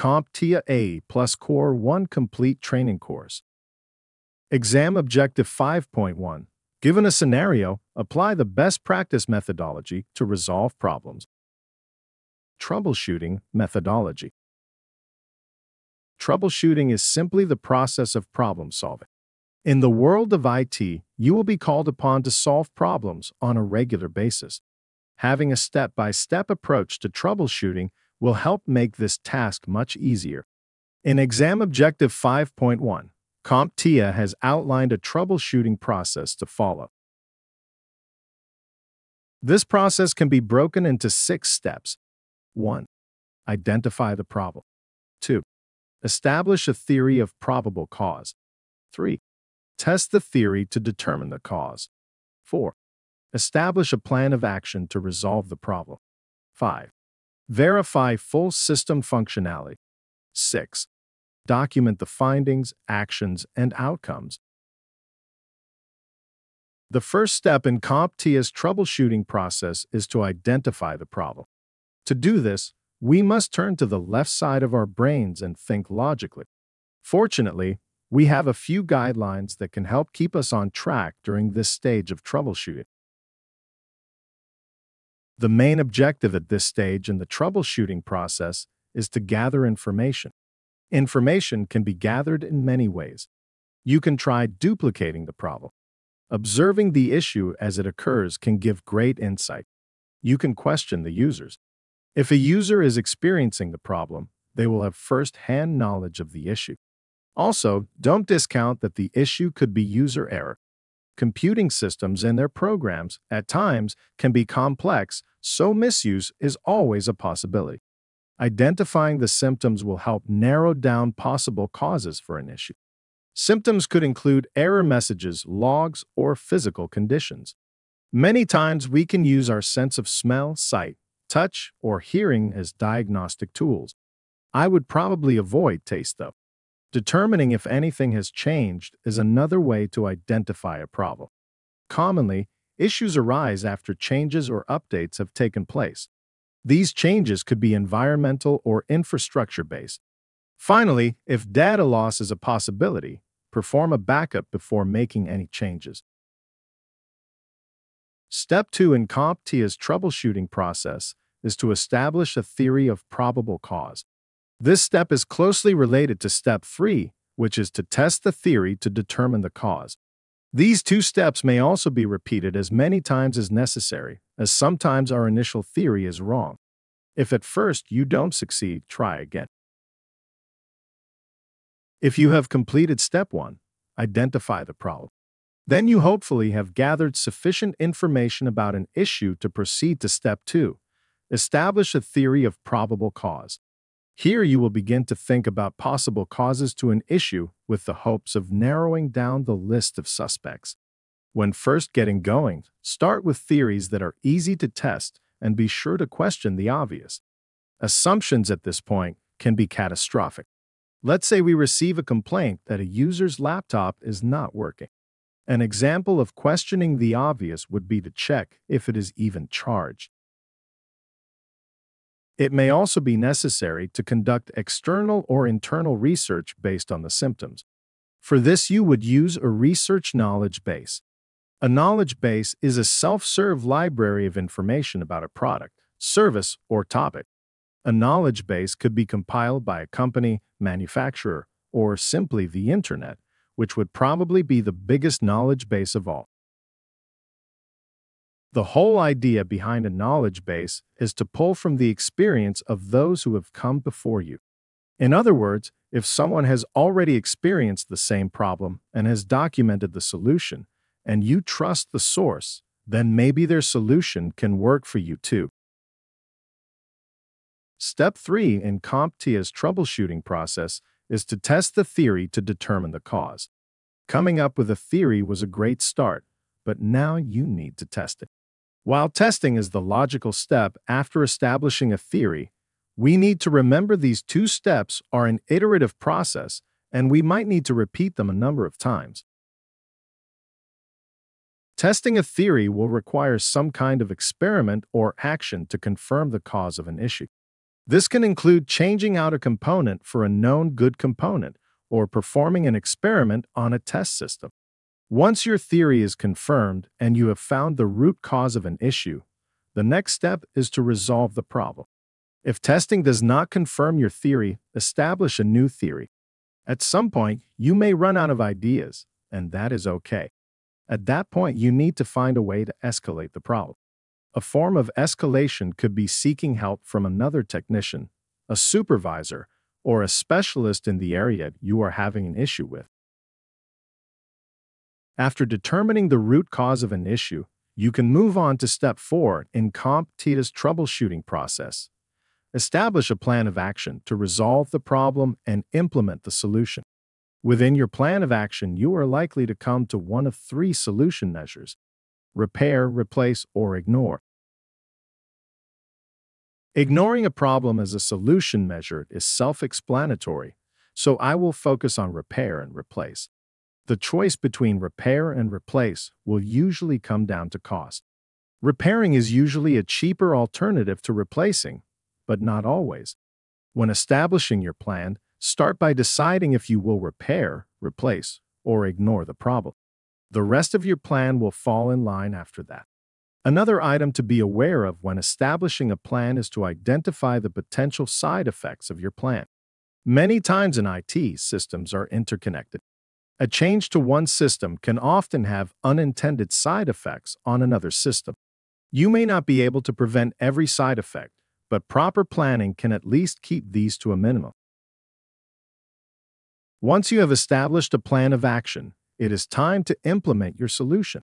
CompTIA A plus Core 1 Complete Training Course. Exam Objective 5.1 Given a scenario, apply the best practice methodology to resolve problems. Troubleshooting methodology. Troubleshooting is simply the process of problem solving. In the world of IT, you will be called upon to solve problems on a regular basis. Having a step by step approach to troubleshooting will help make this task much easier. In Exam Objective 5.1, CompTIA has outlined a troubleshooting process to follow. This process can be broken into six steps. 1. Identify the problem. 2. Establish a theory of probable cause. 3. Test the theory to determine the cause. 4. Establish a plan of action to resolve the problem. 5. Verify full system functionality. 6. Document the findings, actions, and outcomes. The first step in CompTIA's troubleshooting process is to identify the problem. To do this, we must turn to the left side of our brains and think logically. Fortunately, we have a few guidelines that can help keep us on track during this stage of troubleshooting. The main objective at this stage in the troubleshooting process is to gather information. Information can be gathered in many ways. You can try duplicating the problem. Observing the issue as it occurs can give great insight. You can question the users. If a user is experiencing the problem, they will have first-hand knowledge of the issue. Also, don't discount that the issue could be user error. Computing systems and their programs, at times, can be complex, so misuse is always a possibility. Identifying the symptoms will help narrow down possible causes for an issue. Symptoms could include error messages, logs, or physical conditions. Many times we can use our sense of smell, sight, touch, or hearing as diagnostic tools. I would probably avoid taste, though. Determining if anything has changed is another way to identify a problem. Commonly, issues arise after changes or updates have taken place. These changes could be environmental or infrastructure based. Finally, if data loss is a possibility, perform a backup before making any changes. Step 2 in CompTIA's troubleshooting process is to establish a theory of probable cause. This step is closely related to step 3, which is to test the theory to determine the cause. These two steps may also be repeated as many times as necessary, as sometimes our initial theory is wrong. If at first you don't succeed, try again. If you have completed step 1, identify the problem. Then you hopefully have gathered sufficient information about an issue to proceed to step 2, establish a theory of probable cause. Here you will begin to think about possible causes to an issue with the hopes of narrowing down the list of suspects. When first getting going, start with theories that are easy to test and be sure to question the obvious. Assumptions at this point can be catastrophic. Let's say we receive a complaint that a user's laptop is not working. An example of questioning the obvious would be to check if it is even charged. It may also be necessary to conduct external or internal research based on the symptoms. For this, you would use a research knowledge base. A knowledge base is a self-serve library of information about a product, service, or topic. A knowledge base could be compiled by a company, manufacturer, or simply the internet, which would probably be the biggest knowledge base of all. The whole idea behind a knowledge base is to pull from the experience of those who have come before you. In other words, if someone has already experienced the same problem and has documented the solution, and you trust the source, then maybe their solution can work for you too. Step 3 in CompTIA's troubleshooting process is to test the theory to determine the cause. Coming up with a theory was a great start, but now you need to test it. While testing is the logical step after establishing a theory, we need to remember these two steps are an iterative process and we might need to repeat them a number of times. Testing a theory will require some kind of experiment or action to confirm the cause of an issue. This can include changing out a component for a known good component or performing an experiment on a test system. Once your theory is confirmed and you have found the root cause of an issue, the next step is to resolve the problem. If testing does not confirm your theory, establish a new theory. At some point, you may run out of ideas, and that is okay. At that point, you need to find a way to escalate the problem. A form of escalation could be seeking help from another technician, a supervisor, or a specialist in the area you are having an issue with. After determining the root cause of an issue, you can move on to step 4 in CompTIA's troubleshooting process. Establish a plan of action to resolve the problem and implement the solution. Within your plan of action, you are likely to come to one of three solution measures repair, replace, or ignore. Ignoring a problem as a solution measure is self explanatory, so I will focus on repair and replace. The choice between repair and replace will usually come down to cost. Repairing is usually a cheaper alternative to replacing, but not always. When establishing your plan, start by deciding if you will repair, replace, or ignore the problem. The rest of your plan will fall in line after that. Another item to be aware of when establishing a plan is to identify the potential side effects of your plan. Many times in IT, systems are interconnected. A change to one system can often have unintended side effects on another system. You may not be able to prevent every side effect, but proper planning can at least keep these to a minimum. Once you have established a plan of action, it is time to implement your solution.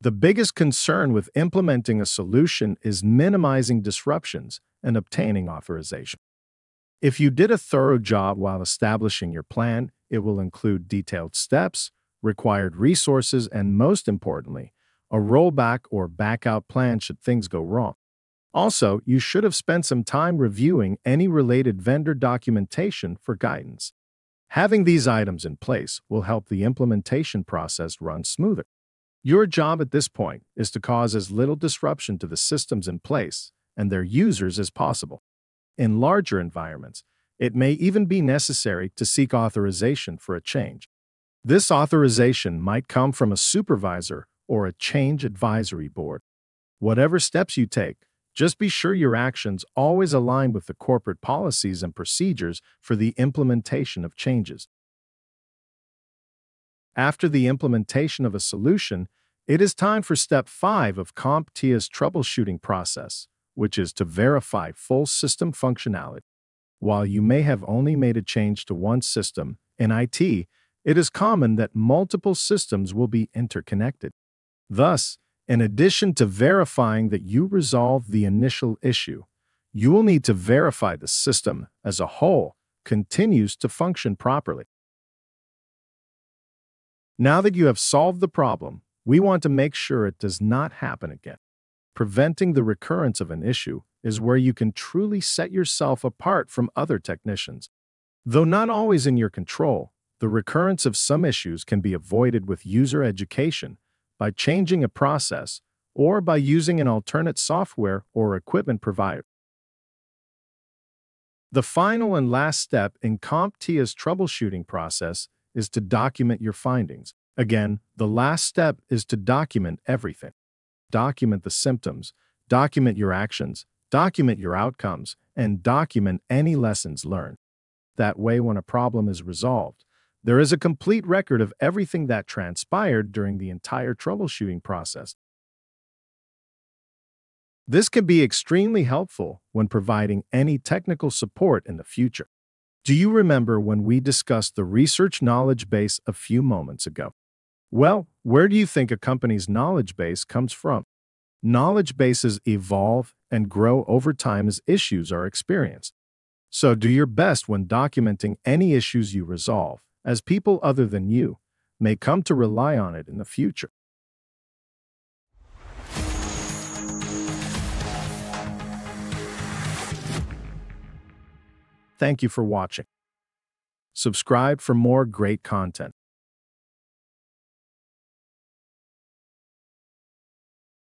The biggest concern with implementing a solution is minimizing disruptions and obtaining authorization. If you did a thorough job while establishing your plan, it will include detailed steps, required resources, and most importantly, a rollback or backout plan should things go wrong. Also, you should have spent some time reviewing any related vendor documentation for guidance. Having these items in place will help the implementation process run smoother. Your job at this point is to cause as little disruption to the systems in place and their users as possible. In larger environments, it may even be necessary to seek authorization for a change. This authorization might come from a supervisor or a change advisory board. Whatever steps you take, just be sure your actions always align with the corporate policies and procedures for the implementation of changes. After the implementation of a solution, it is time for step 5 of CompTIA's troubleshooting process, which is to verify full system functionality. While you may have only made a change to one system, in IT, it is common that multiple systems will be interconnected. Thus, in addition to verifying that you resolved the initial issue, you will need to verify the system as a whole continues to function properly. Now that you have solved the problem, we want to make sure it does not happen again. Preventing the recurrence of an issue is where you can truly set yourself apart from other technicians. Though not always in your control, the recurrence of some issues can be avoided with user education by changing a process or by using an alternate software or equipment provider. The final and last step in CompTIA's troubleshooting process is to document your findings. Again, the last step is to document everything. Document the symptoms, document your actions, document your outcomes, and document any lessons learned. That way, when a problem is resolved, there is a complete record of everything that transpired during the entire troubleshooting process. This can be extremely helpful when providing any technical support in the future. Do you remember when we discussed the research knowledge base a few moments ago? Well, where do you think a company's knowledge base comes from? Knowledge bases evolve and grow over time as issues are experienced. So do your best when documenting any issues you resolve, as people other than you may come to rely on it in the future. Thank you for watching. Subscribe for more great content.